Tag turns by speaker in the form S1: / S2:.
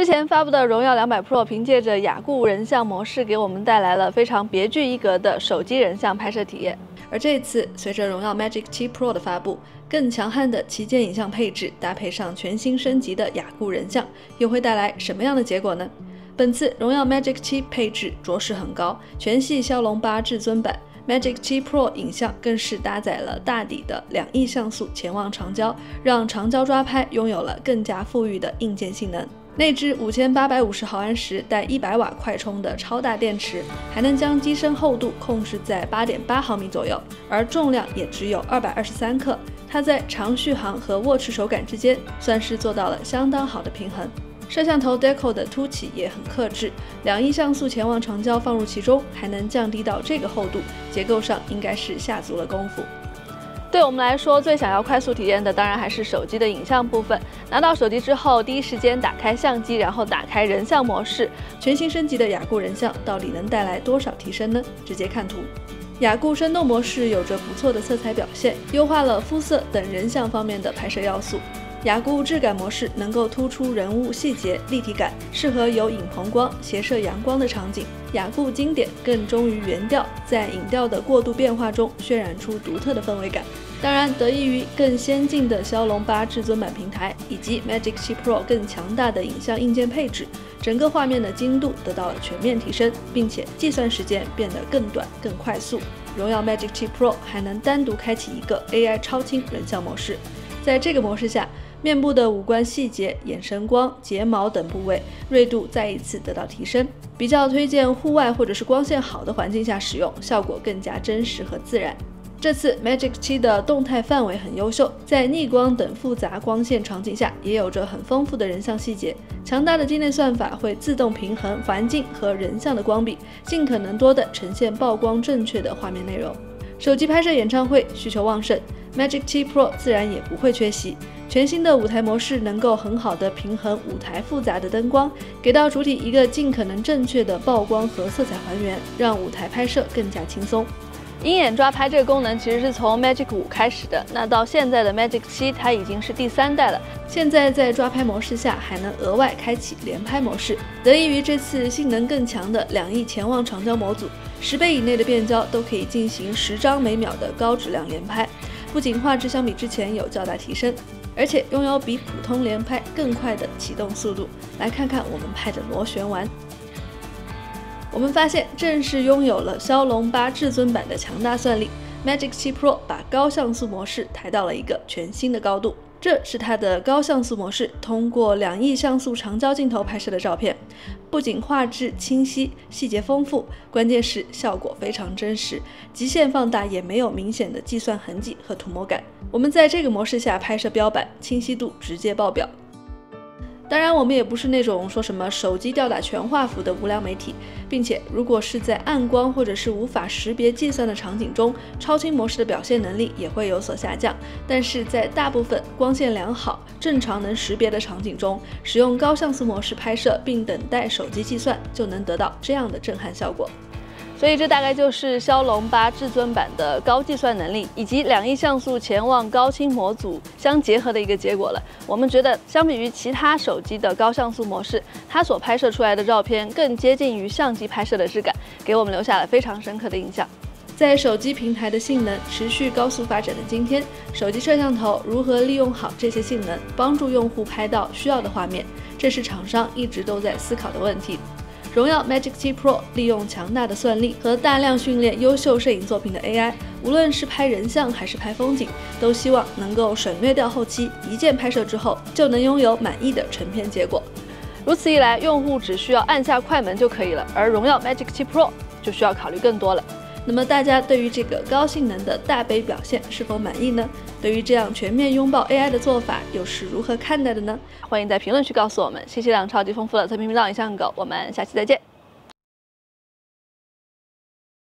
S1: 之前发布的荣耀200 Pro 凭借着雅固人像模式，给我们带来了非常别具一格的手机人像拍摄体验。而这次，随着荣耀 Magic 7 Pro 的发布，更强悍的旗舰影像配置搭配上全新升级的雅固人像，又会带来什么样的结果呢？本次荣耀 Magic 7配置着实很高，全系骁龙八至尊版 Magic 7 Pro 影像更是搭载了大底的两亿像素潜望长焦，让长焦抓拍拥有了更加富裕的硬件性能。内置五千八百五十毫安时带一百瓦快充的超大电池，还能将机身厚度控制在八点八毫米左右，而重量也只有二百二十三克。它在长续航和握持手感之间，算是做到了相当好的平衡。摄像头 deco 的凸起也很克制，两亿像素潜望长焦放入其中，还能降低到这个厚度，结构上应该是下足了功夫。对我们来说，最想要快速体验的当然还是手机的影像部分。拿到手机之后，第一时间打开相机，然后打开人像模式，全新升级的雅固人像到底能带来多少提升呢？直接看图。雅固生动模式有着不错的色彩表现，优化了肤色等人像方面的拍摄要素。雅固质感模式能够突出人物细节立体感，适合有影棚光、斜射阳光的场景。雅固经典更忠于原调，在影调的过度变化中渲染出独特的氛围感。当然，得益于更先进的骁龙八至尊版平台以及 Magic 7 Pro 更强大的影像硬件配置，整个画面的精度得到了全面提升，并且计算时间变得更短、更快速。荣耀 Magic 7 Pro 还能单独开启一个 AI 超清人像模式，在这个模式下。面部的五官细节、眼神光、睫毛等部位锐度再一次得到提升，比较推荐户外或者是光线好的环境下使用，效果更加真实和自然。这次 Magic 7的动态范围很优秀，在逆光等复杂光线场景下，也有着很丰富的人像细节。强大的机内算法会自动平衡环境和人像的光比，尽可能多的呈现曝光正确的画面内容。手机拍摄演唱会需求旺盛，Magic 7 Pro 自然也不会缺席。全新的舞台模式能够很好的平衡舞台复杂的灯光，给到主体一个尽可能正确的曝光和色彩还原，让舞台拍摄更加轻松。鹰眼抓拍这个功能其实是从 Magic 五开始的，那到现在的 Magic 七，它已经是第三代了。现在在抓拍模式下还能额外开启连拍模式，得益于这次性能更强的两亿潜望长焦模组，十倍以内的变焦都可以进行十张每秒的高质量连拍，不仅画质相比之前有较大提升。而且拥有比普通连拍更快的启动速度。来看看我们拍的螺旋丸，我们发现正是拥有了骁龙八至尊版的强大算力，Magic 7 Pro 把高像素模式抬到了一个全新的高度。这是它的高像素模式，通过两亿像素长焦镜头拍摄的照片，不仅画质清晰、细节丰富，关键是效果非常真实，极限放大也没有明显的计算痕迹和涂抹感。我们在这个模式下拍摄标板，清晰度直接爆表。当然，我们也不是那种说什么手机吊打全画幅的无良媒体，并且如果是在暗光或者是无法识别计算的场景中，超清模式的表现能力也会有所下降。但是在大部分光线良好、正常能识别的场景中，使用高像素模式拍摄并等待手机计算，就能得到这样的震撼效果。所以这大概就是骁龙八至尊版的高计算能力以及两亿像素潜望高清模组相结合的一个结果了。我们觉得，相比于其他手机的高像素模式，它所拍摄出来的照片更接近于相机拍摄的质感，给我们留下了非常深刻的印象。在手机平台的性能持续高速发展的今天，手机摄像头如何利用好这些性能，帮助用户拍到需要的画面，这是厂商一直都在思考的问题。荣耀 Magic 7 Pro 利用强大的算力和大量训练优秀摄影作品的 AI，无论是拍人像还是拍风景，都希望能够省略掉后期，一键拍摄之后就能拥有满意的成片结果。如此一来，用户只需要按下快门就可以了，而荣耀 Magic 7 Pro 就需要考虑更多了。那么大家对于这个高性能的大杯表现是否满意呢？对于这样全面拥抱 AI 的做法又是如何看待的呢？欢迎在评论区告诉我们。信息量超级丰富的测评频道影像狗，我们下期再见。